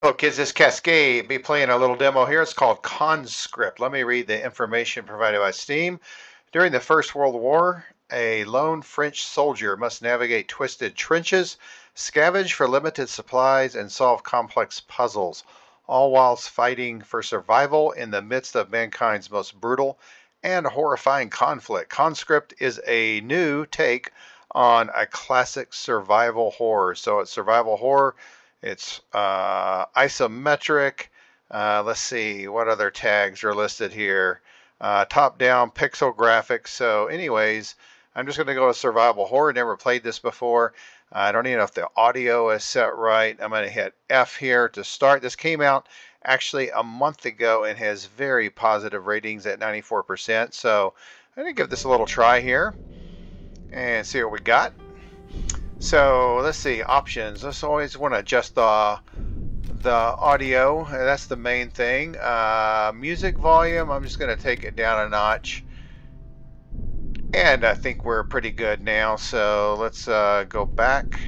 Hello kids, this Kas Cade be playing a little demo here. It's called Conscript. Let me read the information provided by Steam. During the First World War, a lone French soldier must navigate twisted trenches, scavenge for limited supplies, and solve complex puzzles, all whilst fighting for survival in the midst of mankind's most brutal and horrifying conflict. Conscript is a new take on a classic survival horror. So it's survival horror it's uh, isometric. Uh, let's see what other tags are listed here. Uh, top-down pixel graphics. So, anyways, I'm just going to go with survival horror. Never played this before. I don't even know if the audio is set right. I'm going to hit F here to start. This came out actually a month ago and has very positive ratings at 94%. So I'm going to give this a little try here and see what we got. So let's see options. Let's always want to adjust the the audio. That's the main thing. Uh, music volume. I'm just going to take it down a notch. And I think we're pretty good now. So let's uh, go back.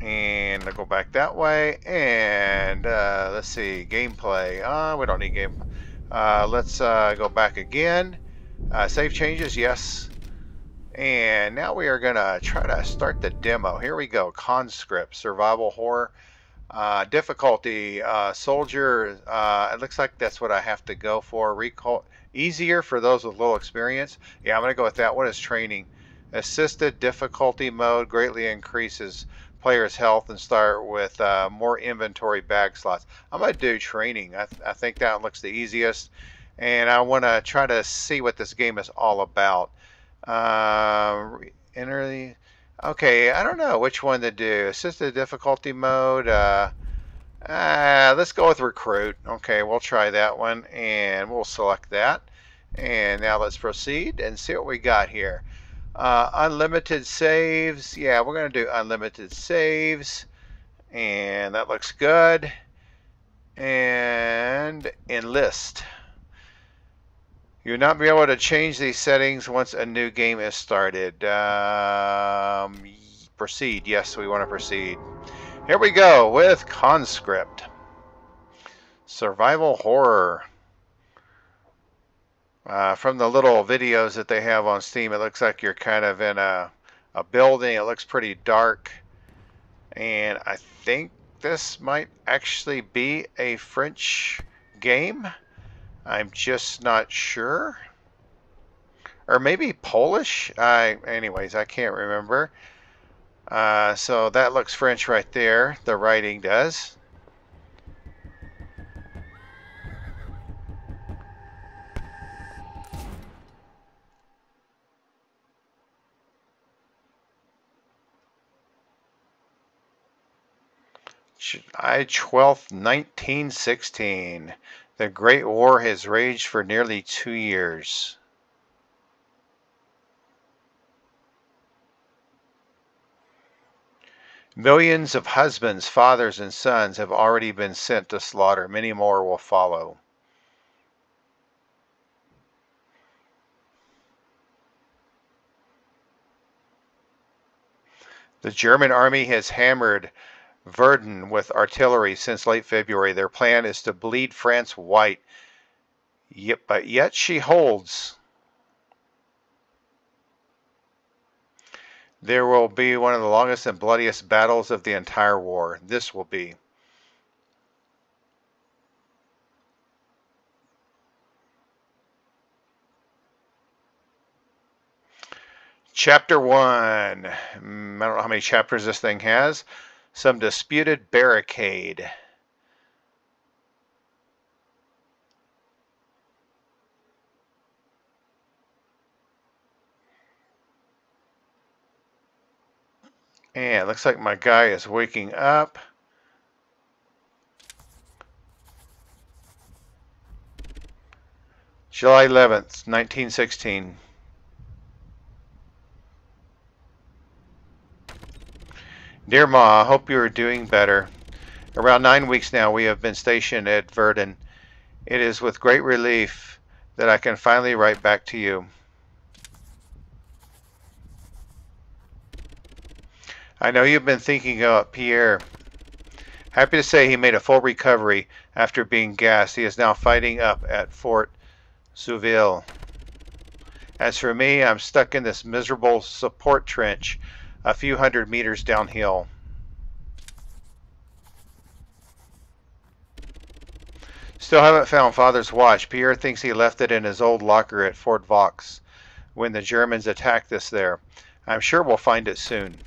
And I'll go back that way. And uh, let's see, gameplay. Uh, we don't need game. Uh, let's uh, go back again. Uh, save changes, yes. And now we are going to try to start the demo. Here we go. Conscript, survival horror. Uh, difficulty, uh, soldier, uh, it looks like that's what I have to go for. Recall, easier for those with little experience. Yeah, I'm going to go with that. one What is training? Assisted difficulty mode greatly increases player's health and start with uh, more inventory bag slots. I'm going to do training. I, th I think that looks the easiest. And I want to try to see what this game is all about. Uh, enter the. Okay, I don't know which one to do. Assisted difficulty mode. Uh, uh, let's go with recruit. Okay, we'll try that one and we'll select that. And now let's proceed and see what we got here. Uh, unlimited saves. Yeah, we're going to do unlimited saves. And that looks good. And enlist. You'll not be able to change these settings once a new game is started. Um, proceed. Yes, we want to proceed. Here we go with Conscript. Survival Horror. Uh, from the little videos that they have on Steam, it looks like you're kind of in a, a building. It looks pretty dark. And I think this might actually be a French game. I'm just not sure. Or maybe Polish? I, anyways, I can't remember. Uh, so that looks French right there. The writing does. July 12th, 1916. The Great War has raged for nearly two years. Millions of husbands, fathers, and sons have already been sent to slaughter. Many more will follow. The German army has hammered Verdun with artillery since late February. Their plan is to bleed France white. Yet, but yet she holds. There will be one of the longest and bloodiest battles of the entire war. This will be. Chapter 1. Mm, I don't know how many chapters this thing has some disputed barricade. And looks like my guy is waking up. July 11th, 1916. Dear Ma, I hope you are doing better. Around nine weeks now we have been stationed at Verdun. It is with great relief that I can finally write back to you. I know you've been thinking about Pierre. Happy to say he made a full recovery after being gassed. He is now fighting up at Fort Souville. As for me, I'm stuck in this miserable support trench a few hundred meters downhill. Still haven't found Father's watch. Pierre thinks he left it in his old locker at Fort Vaux when the Germans attacked us there. I'm sure we'll find it soon.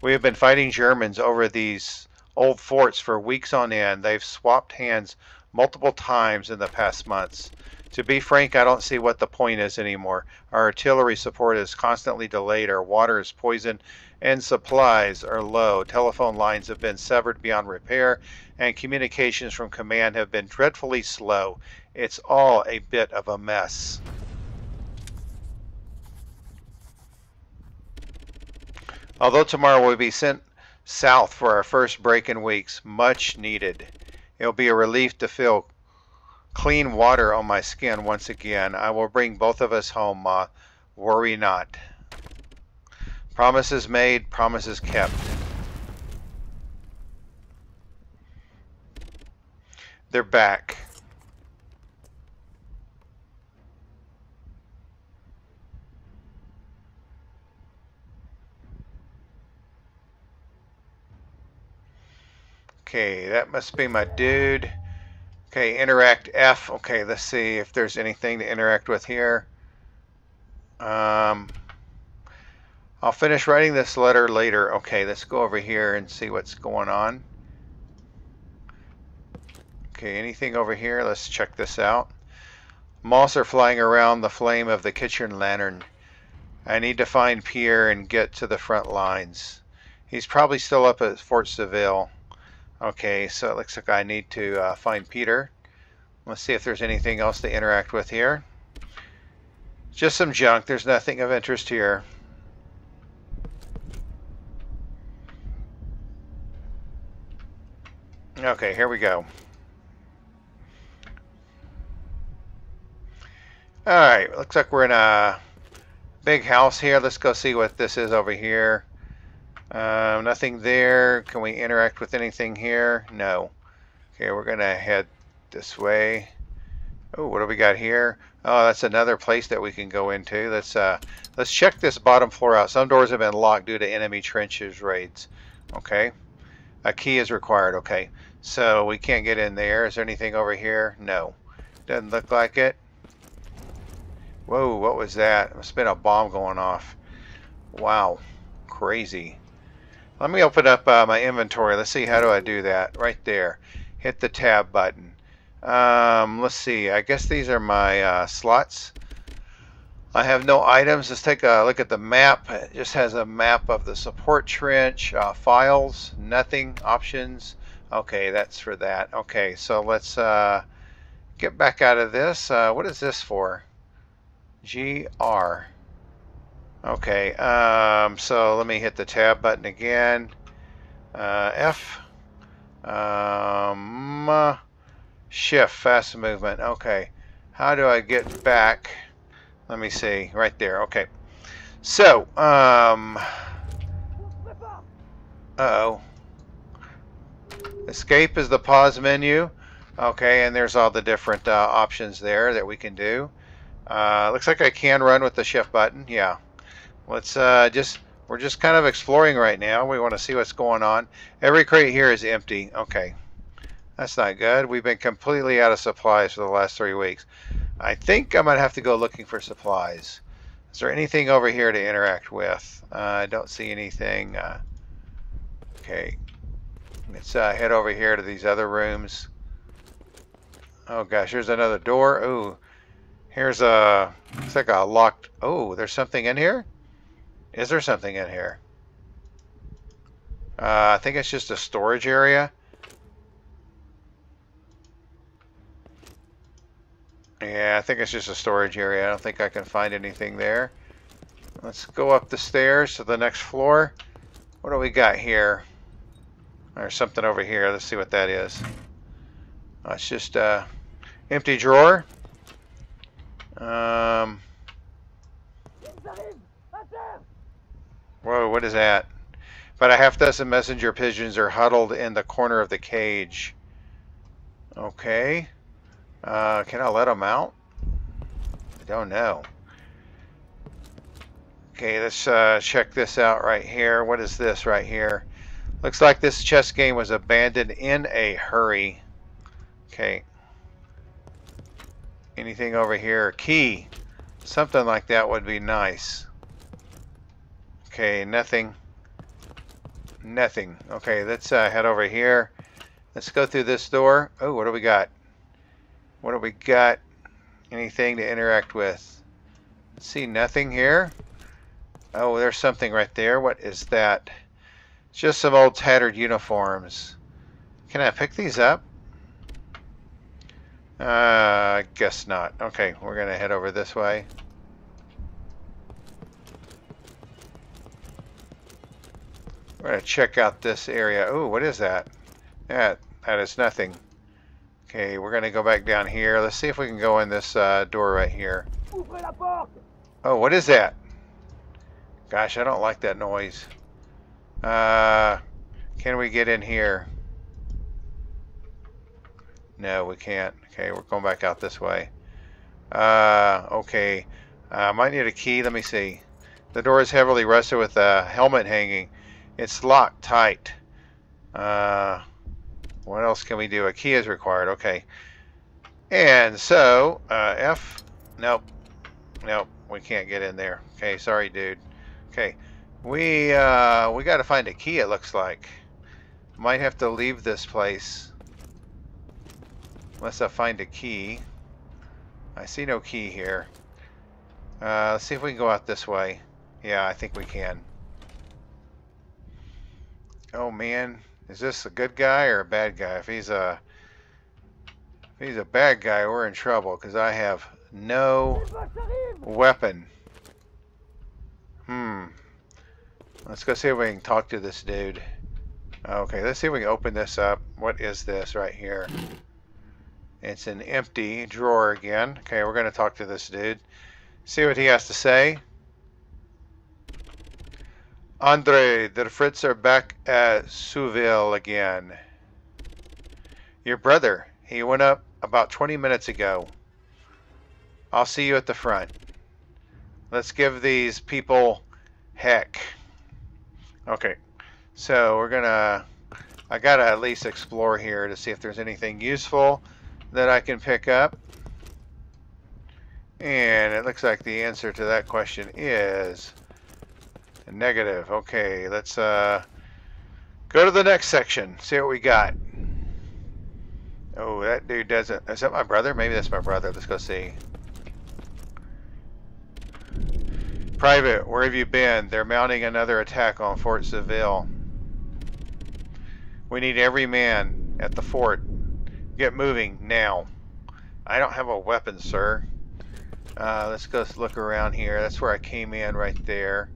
We have been fighting Germans over these old forts for weeks on end. They've swapped hands multiple times in the past months. To be frank, I don't see what the point is anymore. Our artillery support is constantly delayed, our water is poisoned, and supplies are low. Telephone lines have been severed beyond repair, and communications from command have been dreadfully slow. It's all a bit of a mess. Although tomorrow we'll be sent south for our first break in weeks, much needed. It'll be a relief to feel clean water on my skin once again. I will bring both of us home, Ma. Worry not. Promises made, promises kept. They're back. Okay, that must be my dude. Okay, interact F. Okay, let's see if there's anything to interact with here. Um, I'll finish writing this letter later. Okay, let's go over here and see what's going on. Okay, anything over here? Let's check this out. Moths are flying around the flame of the kitchen lantern. I need to find Pierre and get to the front lines. He's probably still up at Fort Souville. Okay, so it looks like I need to uh, find Peter. Let's see if there's anything else to interact with here. Just some junk. There's nothing of interest here. Okay, here we go. Alright, looks like we're in a big house here. Let's go see what this is over here. Um, nothing there. Can we interact with anything here? No. Okay, we're going to head this way. Oh, what do we got here? Oh, that's another place that we can go into. Let's uh, let's check this bottom floor out. Some doors have been locked due to enemy trenches raids. Okay. A key is required. Okay. So we can't get in there. Is there anything over here? No. Doesn't look like it. Whoa, what was that? Must have been a bomb going off. Wow. Crazy. Let me open up uh, my inventory. Let's see, how do I do that? Right there. Hit the tab button. Um, let's see, I guess these are my uh, slots. I have no items. Let's take a look at the map. It just has a map of the support trench, uh, files, nothing, options. Okay, that's for that. Okay, so let's uh, get back out of this. Uh, what is this for? GR. Okay, um, so let me hit the tab button again. Uh, F. Um, shift, fast movement. Okay, how do I get back? Let me see, right there. Okay, so, um, uh oh Escape is the pause menu. Okay, and there's all the different uh, options there that we can do. Uh, looks like I can run with the shift button. Yeah, let's uh, just we're just kind of exploring right now. We want to see what's going on. Every crate here is empty. Okay. That's not good. We've been completely out of supplies for the last three weeks. I think I might have to go looking for supplies. Is there anything over here to interact with? Uh, I don't see anything. Uh, okay. Let's uh, head over here to these other rooms. Oh gosh, here's another door. Ooh, here's a, it's like a locked, oh, there's something in here? Is there something in here? Uh, I think it's just a storage area. Yeah, I think it's just a storage area. I don't think I can find anything there. Let's go up the stairs to the next floor. What do we got here? There's something over here. Let's see what that is. Oh, it's just a empty drawer. Um, Whoa, what is that? But a half dozen messenger pigeons are huddled in the corner of the cage. Okay. Uh, can I let them out? I don't know. Okay, let's uh, check this out right here. What is this right here? Looks like this chess game was abandoned in a hurry. Okay. Anything over here? Key. Something like that would be nice. Okay, nothing. Nothing. Okay, let's uh, head over here. Let's go through this door. Oh, what do we got? What do we got? Anything to interact with? See nothing here. Oh, there's something right there. What is that? Just some old tattered uniforms. Can I pick these up? Uh, I guess not. Okay, we're going to head over this way. We're going to check out this area. Oh, what is that? That, that is nothing. Okay, we're going to go back down here. Let's see if we can go in this uh, door right here. Oh, what is that? Gosh, I don't like that noise. Uh, can we get in here? No, we can't. Okay, we're going back out this way. Uh, okay. I uh, might need a key. Let me see. The door is heavily rusted with a helmet hanging. It's locked tight. Uh, what else can we do? A key is required. Okay. And so, uh, F. Nope. Nope. We can't get in there. Okay, sorry, dude. Okay. We, uh, we got to find a key, it looks like. Might have to leave this place. Unless I find a key. I see no key here. Uh, let's see if we can go out this way. Yeah, I think we can. Oh man, is this a good guy or a bad guy? If he's a if he's a bad guy, we're in trouble because I have no weapon. Hmm. Let's go see if we can talk to this dude. Okay, let's see if we can open this up. What is this right here? It's an empty drawer again. Okay, we're going to talk to this dude. See what he has to say. Andre, the Fritz are back at Souville again. Your brother, he went up about 20 minutes ago. I'll see you at the front. Let's give these people heck. Okay, so we're gonna, I gotta at least explore here to see if there's anything useful that I can pick up. And it looks like the answer to that question is Negative. Okay, let's uh, go to the next section. See what we got. Oh, that dude doesn't. Is that my brother? Maybe that's my brother. Let's go see. Private, where have you been? They're mounting another attack on Fort Souville. We need every man at the fort. Get moving now. I don't have a weapon, sir. Uh, let's go look around here. That's where I came in right there.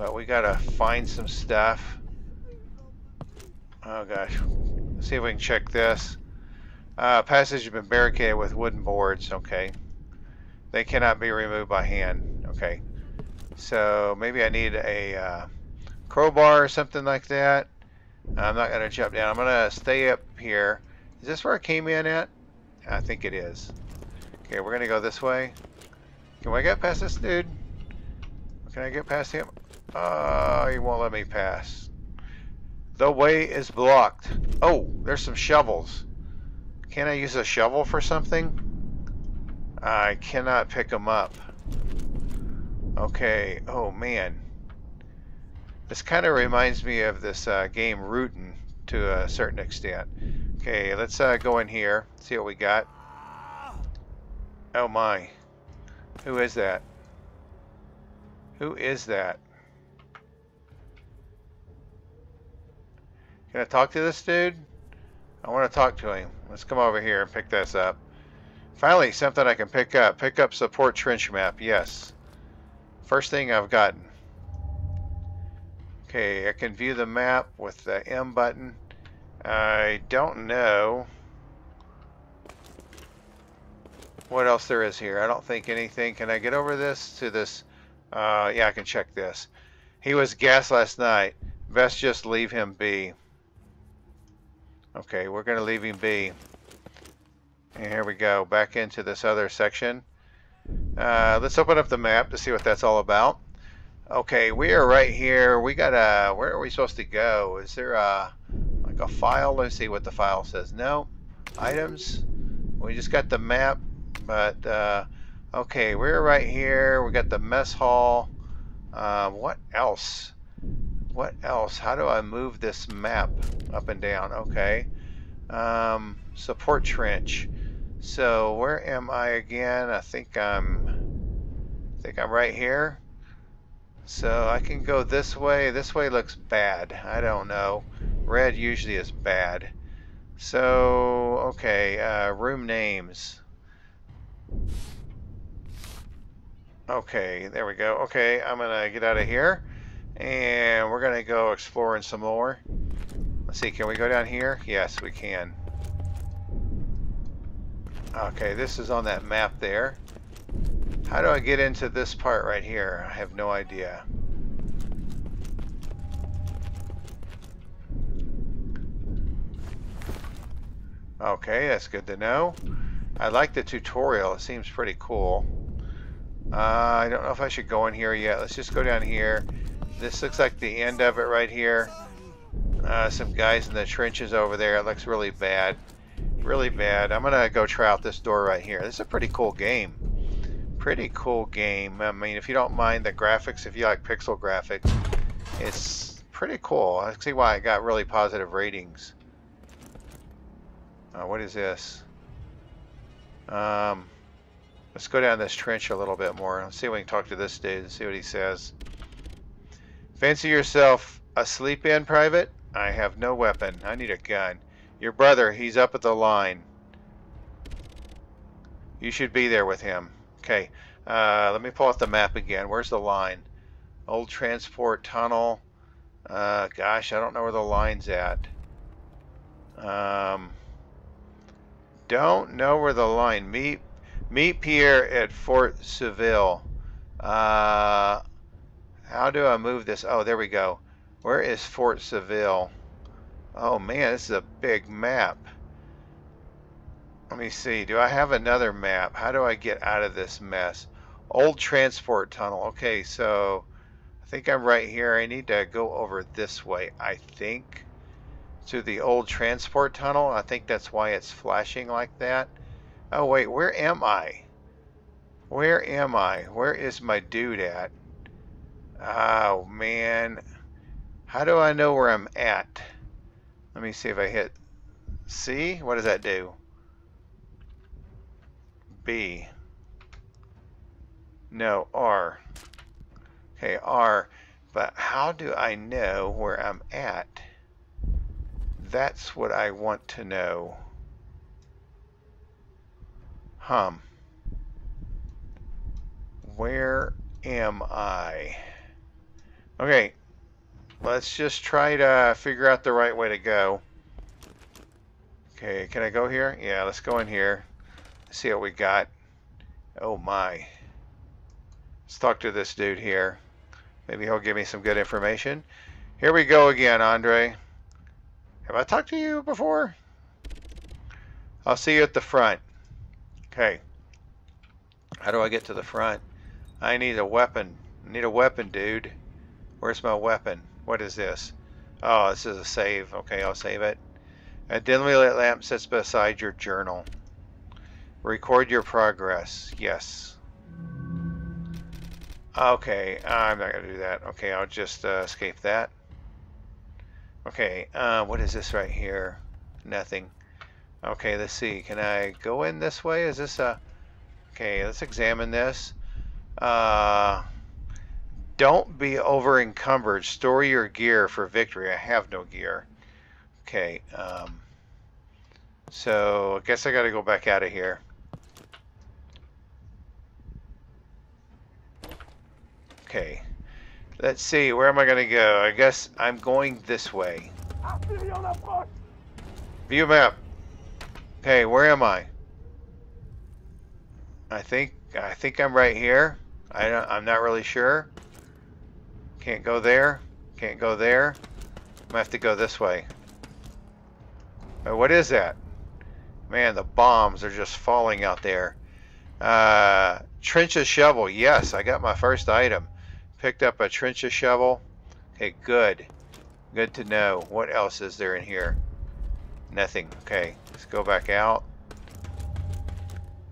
But we gotta find some stuff. Oh gosh. Let's see if we can check this. Uh, passage has been barricaded with wooden boards. Okay. They cannot be removed by hand. Okay. So maybe I need a uh, crowbar or something like that. I'm not going to jump down. I'm going to stay up here. Is this where I came in at? I think it is. Okay, we're going to go this way. Can I get past this dude? Can I get past him? Uh, he won't let me pass. The way is blocked. Oh, there's some shovels. Can I use a shovel for something? I cannot pick them up. Okay, oh man. This kind of reminds me of this uh, game Rootin' to a certain extent. Okay, let's uh, go in here, see what we got. Oh my. Who is that? Who is that? Can I talk to this dude? I want to talk to him. Let's come over here and pick this up. Finally, something I can pick up. Pick up support trench map. Yes. First thing I've gotten. Okay, I can view the map with the M button. I don't know what else there is here. I don't think anything. Can I get over this to this? Uh, yeah, I can check this. He was gassed last night Best just leave him be. Okay, we're going to leave him be. And here we go, back into this other section. Uh, let's open up the map to see what that's all about. Okay, we are right here. We got a, where are we supposed to go? Is there a, like a file? Let's see what the file says. No, items. We just got the map, but, uh, okay, we're right here. We got the mess hall. Uh, what else? What else? How do I move this map up and down? Okay. Um, support trench. So where am I again? I think I'm, I think I'm right here. So I can go this way. This way looks bad. I don't know. Red usually is bad. So, okay, uh, room names. Okay, there we go. Okay, I'm to get out of here. And we're going to go exploring some more. Let's see, can we go down here? Yes, we can. Okay, this is on that map there. How do I get into this part right here? I have no idea. Okay, that's good to know. I like the tutorial. It seems pretty cool. Uh, I don't know if I should go in here yet. Let's just go down here. This looks like the end of it right here. Uh, some guys in the trenches over there. It looks really bad. Really bad. I'm going to go try out this door right here. This is a pretty cool game pretty cool game. I mean, if you don't mind the graphics, if you like pixel graphics, it's pretty cool. I see why it got really positive ratings. Uh, what is this? Um, let's go down this trench a little bit more. Let's see if we can talk to this dude and see what he says. Fancy yourself asleep in, Private? I have no weapon. I need a gun. Your brother, he's up at the line. You should be there with him. Okay, uh, let me pull out the map again. Where's the line? Old transport tunnel. Uh, gosh, I don't know where the line's at. Um, don't know where the line. Meet meet Pierre at Fort Souville. Uh, how do I move this? Oh, there we go. Where is Fort Souville? Oh man, this is a big map. Let me see. Do I have another map? How do I get out of this mess? Old transport tunnel. Okay, so I think I'm right here. I need to go over this way, I think, to the old transport tunnel. I think that's why it's flashing like that. Oh, wait, where am I? Where am I? Where is my dude at? Oh, man. How do I know where I'm at? Let me see if I hit C. What does that do? B. No, R. Okay, R. But how do I know where I'm at? That's what I want to know. Hum. Where am I? Okay, let's just try to figure out the right way to go. Okay, can I go here? Yeah, let's go in here see what we got. Oh my. Let's talk to this dude here. Maybe he'll give me some good information. Here we go again, Andre. Have I talked to you before? I'll see you at the front. Okay. How do I get to the front? I need a weapon. I need a weapon, dude. Where's my weapon? What is this? Oh, this is a save. Okay, I'll save it. A dimly lit lamp sits beside your journal. Record your progress. Yes. Okay, I'm not going to do that. Okay, I'll just uh, escape that. Okay, uh, what is this right here? Nothing. Okay, let's see. Can I go in this way? Is this a... Okay, let's examine this. Uh, don't be over encumbered. Store your gear for victory. I have no gear. Okay, um, so I guess I got to go back out of here. Okay. Let's see, where am I going to go? I guess I'm going this way. View map. Okay, where am I? I think I think I'm right here. I don't, I'm not really sure. Can't go there. Can't go there. I have to go this way. What is that? Man, the bombs are just falling out there. Uh, trenches shovel. Yes, I got my first item. Picked up a trenches shovel. Okay, good. Good to know. What else is there in here? Nothing. Okay, let's go back out.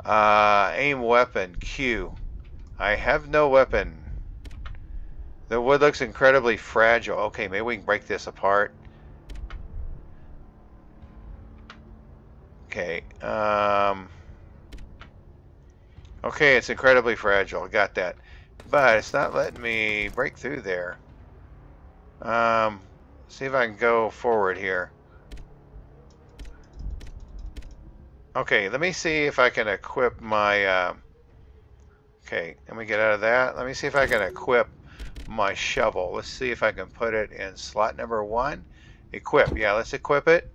Uh, aim weapon. Q. I have no weapon. The wood looks incredibly fragile. Okay, maybe we can break this apart. Okay. Um, okay, it's incredibly fragile. Got that. But it's not letting me break through there. Um, see if I can go forward here. Okay, let me see if I can equip my... Uh, okay, let me get out of that. Let me see if I can equip my shovel. Let's see if I can put it in slot number one. Equip. Yeah, let's equip it.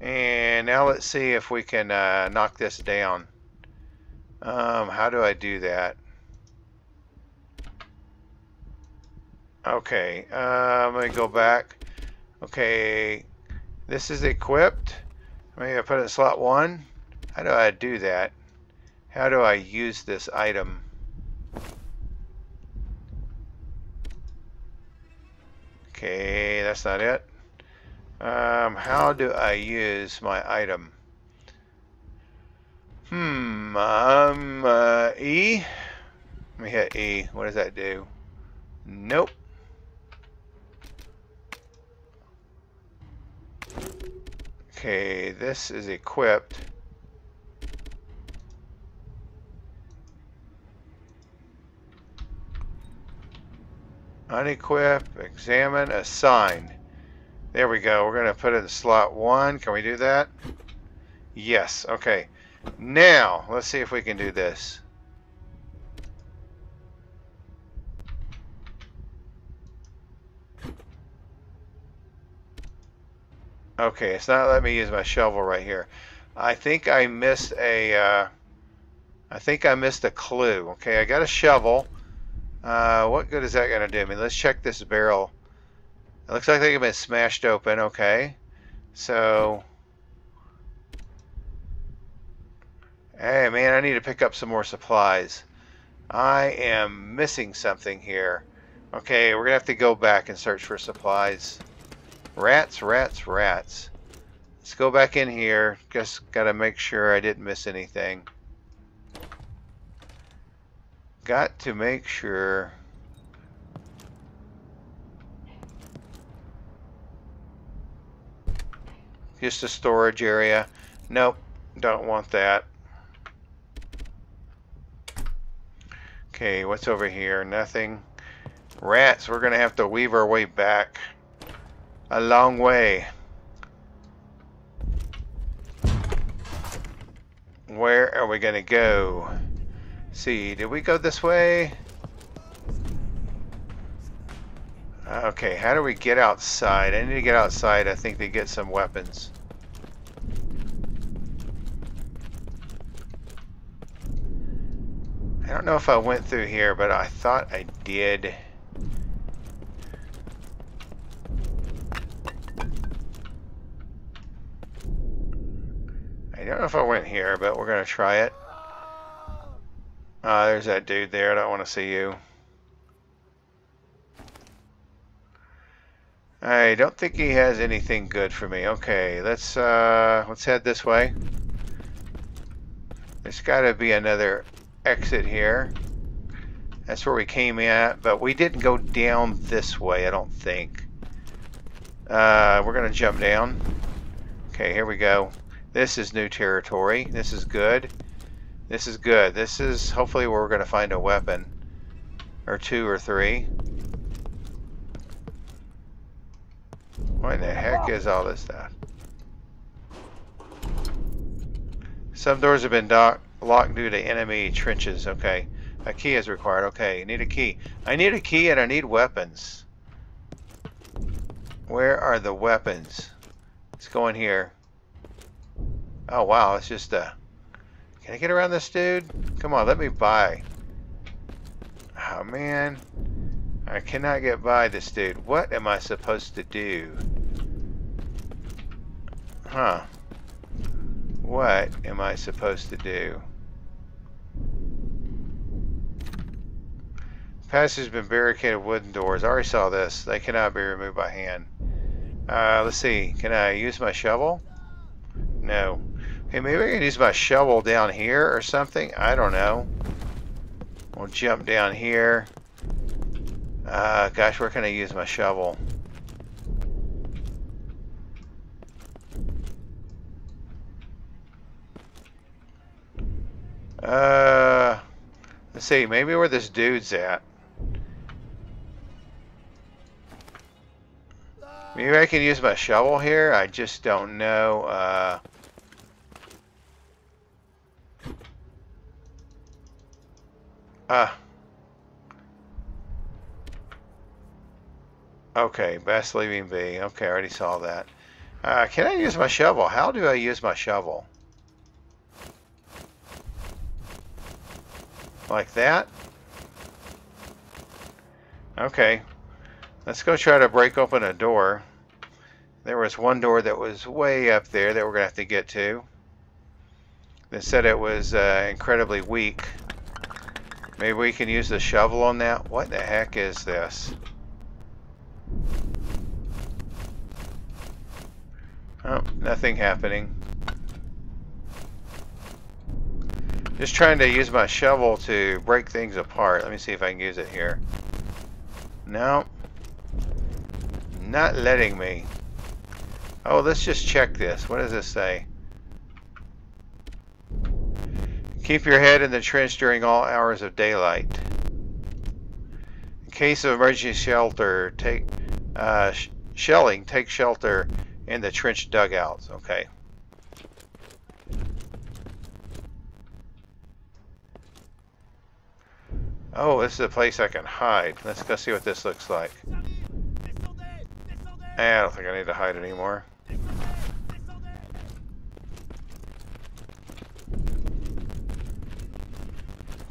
And now let's see if we can uh, knock this down. Um, how do I do that? Okay, um, let me go back. Okay, this is equipped. Maybe I put it in slot one. How do I do that? How do I use this item? Okay, that's not it. Um, how do I use my item? Hmm, um, uh, E? Let me hit E. What does that do? Nope. Okay, this is equipped. Unequip, examine, assign. There we go. We're going to put it in slot one. Can we do that? Yes. Okay. Now, let's see if we can do this. Okay, it's not letting me use my shovel right here. I think I missed a. Uh, I think I missed a clue. Okay, I got a shovel. Uh, what good is that going to do? I mean, let's check this barrel. It looks like they've been smashed open. Okay. So... Hey, man, I need to pick up some more supplies. I am missing something here. Okay, we're going to have to go back and search for supplies. Rats, rats, rats. Let's go back in here. Just got to make sure I didn't miss anything. Got to make sure just a storage area. Nope, don't want that. Okay, what's over here? Nothing. Rats, we're to have to weave our way back a long way. Where are we to go? See, did we go this way? Okay, how do we get outside? I need to get outside, I think, to get some weapons. I don't know if I went through here, but I thought I did. I don't know if I went here, but we're going to try it. Ah, there's that dude there. I don't want to see you. I don't think he has anything good for me. Okay, let's uh, let's head this way. There's got to be another exit here. That's where we came at, but we didn't go down this way, I don't think. Uh, we're going to jump down. Okay, here we go. This is new territory. This is good. This is good. This is hopefully where we're going to find a weapon. Or two or three. What in the heck is all this stuff? Some doors have been locked due to enemy trenches. Okay. A key is required. Okay. Need a key. I need a key and I need weapons. Where are the weapons? Let's go in here. Oh wow, it's just a can I get around this dude? Come on, let me by. Oh, man. I cannot get by this dude. What am I supposed to do? Huh. What am I supposed to do? Passage has been barricaded with wooden doors. I already saw this. They cannot be removed by hand. Uh, let's see. Can I use my shovel? No. Hey, maybe I can use my shovel down here or something. I don't know. We'll jump down here. Uh, gosh, where can I use my shovel? Uh, let's see. Maybe where this dude's at. Maybe I can use my shovel here. I just don't know. Uh, uh, okay, best leaving B. Okay, I already saw that. Uh, can I use my shovel? How do I use my shovel? Like that? Okay, Let's go try to break open a door. There was one door that was way up there that we're going to have to get to. They said it was uh, incredibly weak. Maybe we can use the shovel on that? What the heck is this? Oh, nothing happening. Just trying to use my shovel to break things apart. Let me see if I can use it here. No, not letting me. Oh, let's just check this. What does this say? Keep your head in the trench during all hours of daylight. In case of emergency shelter, take uh, sh shelling. Take shelter in the trench dugouts. Okay. Oh, this is a place I can hide. Let's go see what this looks like. I don't think I need to hide anymore.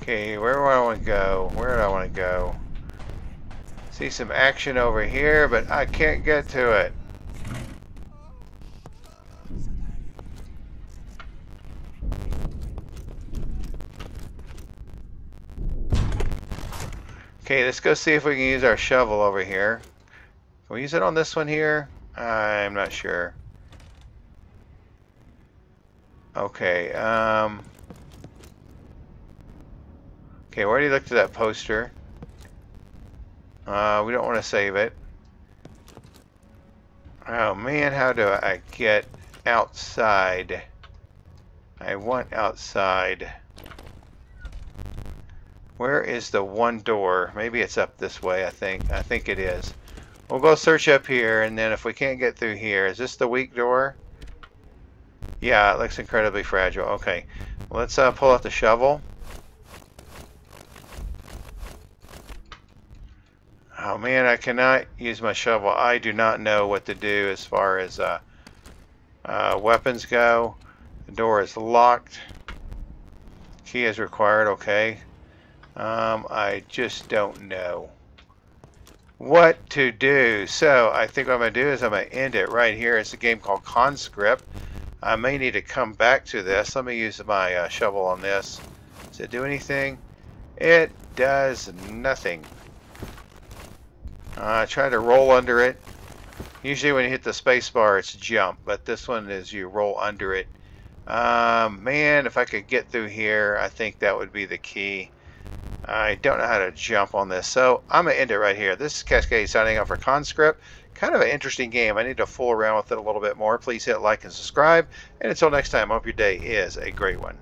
Okay, where do I want to go? Where do I want to go? See some action over here, but I can't get to it. Okay, let's go see if we can use our shovel over here. Can we use it on this one here? I'm not sure. Okay, um... Okay, we already looked at that poster. Uh, we don't want to save it. Oh man, how do I get outside? I want outside. Where is the one door? Maybe it's up this way, I think. I think it is. We'll go search up here, and then if we can't get through here, is this the weak door? Yeah, it looks incredibly fragile. Okay, let's uh, pull out the shovel. Oh man, I cannot use my shovel. I do not know what to do as far as uh, uh, weapons go. The door is locked. Key is required, okay. Um, I just don't know what to do. So I think what I'm going to do is I'm going to end it right here. It's a game called Conscript. I may need to come back to this. Let me use my uh, shovel on this. Does it do anything? It does nothing. I uh, try to roll under it. Usually when you hit the space bar it's jump, but this one is you roll under it. Um, man, if I could get through here, I think that would be the key. I don't know how to jump on this, so I'm going to end it right here. This is Kas Cade signing off for Conscript. Kind of an interesting game. I need to fool around with it a little bit more. Please hit like and subscribe. And until next time, I hope your day is a great one.